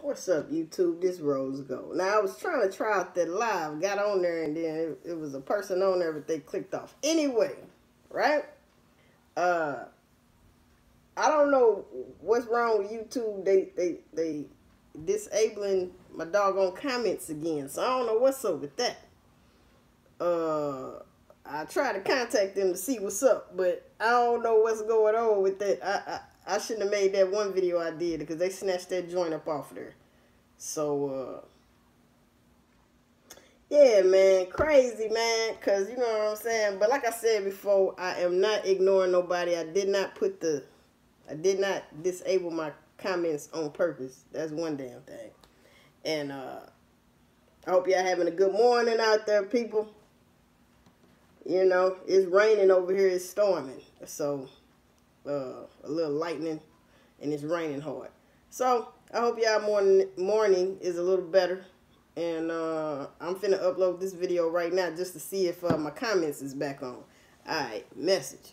What's up, YouTube? This Rose Gold. Now, I was trying to try out that live, got on there, and then it, it was a person on there, but they clicked off. Anyway, right? Uh, I don't know what's wrong with YouTube. They they they disabling my doggone comments again. So I don't know what's up with that. Uh, tried to contact them to see what's up, but I don't know what's going on with that. I I, I shouldn't have made that one video I did because they snatched that joint up off of there. So, uh, yeah, man, crazy, man, because you know what I'm saying. But like I said before, I am not ignoring nobody. I did not put the, I did not disable my comments on purpose. That's one damn thing. And uh, I hope y'all having a good morning out there, people. You know, it's raining over here. It's storming. So, uh, a little lightning, and it's raining hard. So, I hope y'all morning, morning is a little better. And uh, I'm finna upload this video right now just to see if uh, my comments is back on. Alright, message.